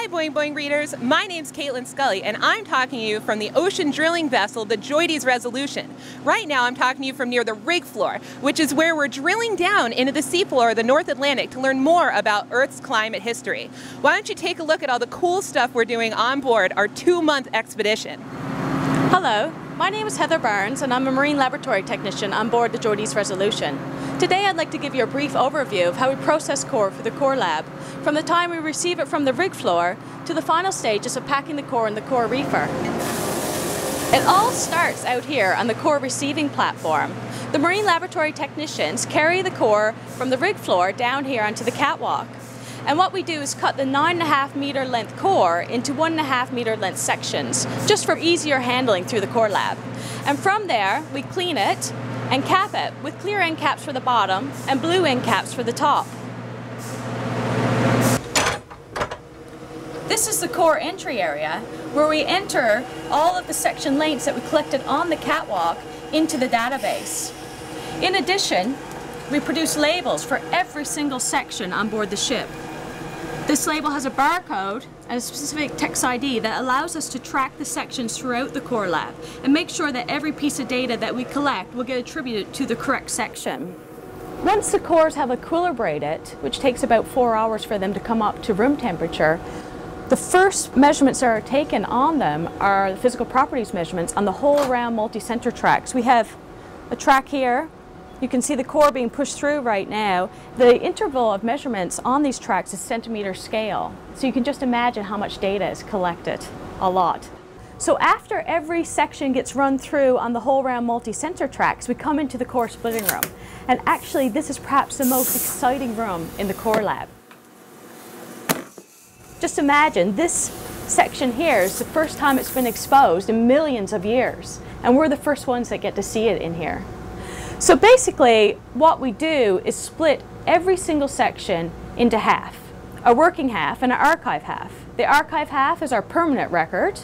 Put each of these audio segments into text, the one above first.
Hi, Boing Boing readers. My name's Caitlin Scully, and I'm talking to you from the ocean drilling vessel, the JOIDES Resolution. Right now, I'm talking to you from near the rig floor, which is where we're drilling down into the seafloor of the North Atlantic to learn more about Earth's climate history. Why don't you take a look at all the cool stuff we're doing on board our two-month expedition? Hello, my name is Heather Barnes, and I'm a marine laboratory technician on board the JOIDES Resolution. Today I'd like to give you a brief overview of how we process core for the core lab, from the time we receive it from the rig floor to the final stages of packing the core in the core reefer. It all starts out here on the core receiving platform. The marine laboratory technicians carry the core from the rig floor down here onto the catwalk. And what we do is cut the 9.5 meter length core into 1.5 meter length sections, just for easier handling through the core lab. And from there, we clean it and cap it with clear end caps for the bottom and blue end caps for the top. This is the core entry area where we enter all of the section lengths that we collected on the catwalk into the database. In addition, we produce labels for every single section on board the ship. This label has a barcode and a specific text ID that allows us to track the sections throughout the core lab and make sure that every piece of data that we collect will get attributed to the correct section. Once the cores have equilibrated, which takes about four hours for them to come up to room temperature, the first measurements that are taken on them are the physical properties measurements on the whole round multi-sensor tracks. We have a track here you can see the core being pushed through right now. The interval of measurements on these tracks is centimeter scale. So you can just imagine how much data is collected, a lot. So after every section gets run through on the whole round multi-sensor tracks, we come into the core splitting room. And actually this is perhaps the most exciting room in the core lab. Just imagine this section here is the first time it's been exposed in millions of years. And we're the first ones that get to see it in here. So basically, what we do is split every single section into half, a working half and an archive half. The archive half is our permanent record,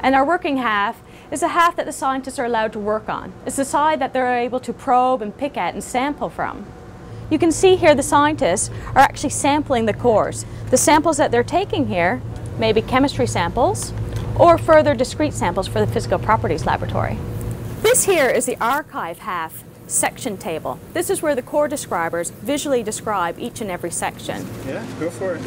and our working half is a half that the scientists are allowed to work on. It's the side that they're able to probe and pick at and sample from. You can see here the scientists are actually sampling the cores. The samples that they're taking here may be chemistry samples or further discrete samples for the physical properties laboratory. This here is the archive half section table. This is where the core describers visually describe each and every section. Yeah, go for it.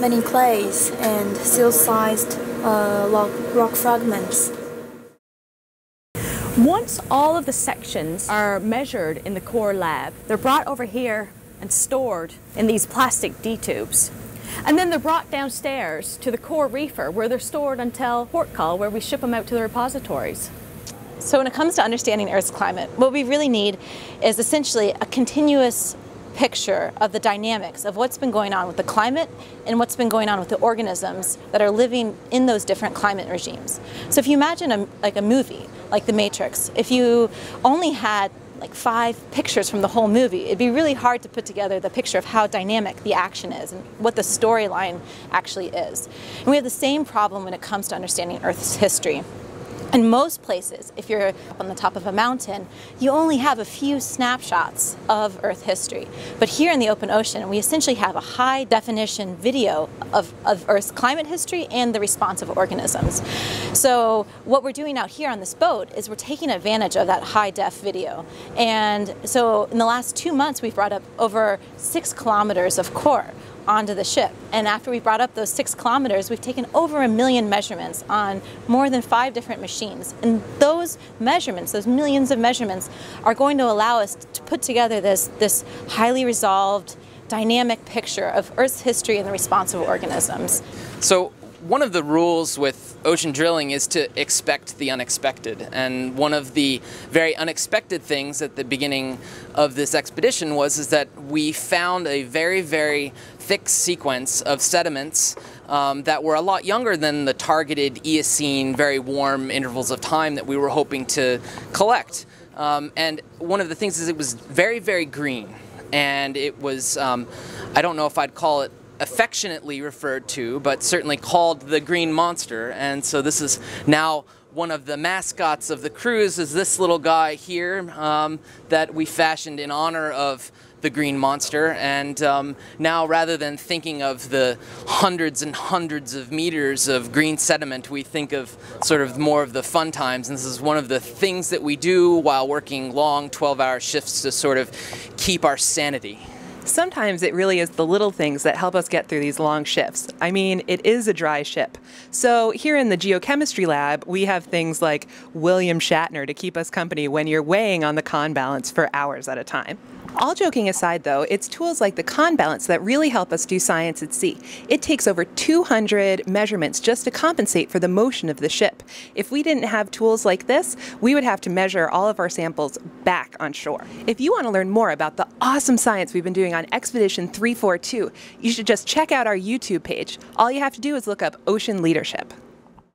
Many clays and silt-sized uh, rock fragments. Once all of the sections are measured in the core lab, they're brought over here and stored in these plastic D-tubes. And then they're brought downstairs to the core reefer where they're stored until port call where we ship them out to the repositories. So when it comes to understanding Earth's climate, what we really need is essentially a continuous picture of the dynamics of what's been going on with the climate and what's been going on with the organisms that are living in those different climate regimes. So if you imagine a, like a movie, like The Matrix, if you only had like five pictures from the whole movie, it'd be really hard to put together the picture of how dynamic the action is and what the storyline actually is. And we have the same problem when it comes to understanding Earth's history. In most places, if you're on the top of a mountain, you only have a few snapshots of Earth history. But here in the open ocean, we essentially have a high definition video of, of Earth's climate history and the response of organisms. So what we're doing out here on this boat is we're taking advantage of that high def video. And so in the last two months, we've brought up over six kilometers of core onto the ship. And after we brought up those six kilometers, we've taken over a million measurements on more than five different machines. And those measurements, those millions of measurements, are going to allow us to put together this, this highly resolved, dynamic picture of Earth's history and the response of organisms. So one of the rules with ocean drilling is to expect the unexpected. And one of the very unexpected things at the beginning of this expedition was is that we found a very, very thick sequence of sediments um, that were a lot younger than the targeted Eocene, very warm intervals of time that we were hoping to collect. Um, and one of the things is it was very, very green. And it was, um, I don't know if I'd call it affectionately referred to, but certainly called the Green Monster. And so this is now one of the mascots of the cruise is this little guy here um, that we fashioned in honor of the green monster. And um, now, rather than thinking of the hundreds and hundreds of meters of green sediment, we think of sort of more of the fun times. And this is one of the things that we do while working long 12 hour shifts to sort of keep our sanity. Sometimes it really is the little things that help us get through these long shifts. I mean, it is a dry ship. So, here in the geochemistry lab, we have things like William Shatner to keep us company when you're weighing on the Cahn balance for hours at a time. All joking aside, though, it's tools like the Cahn balance that really help us do science at sea. It takes over 200 measurements just to compensate for the motion of the ship. If we didn't have tools like this, we would have to measure all of our samples back on shore. If you want to learn more about the awesome science we've been doing on Expedition 342, you should just check out our YouTube page. All you have to do is look up Ocean Leadership.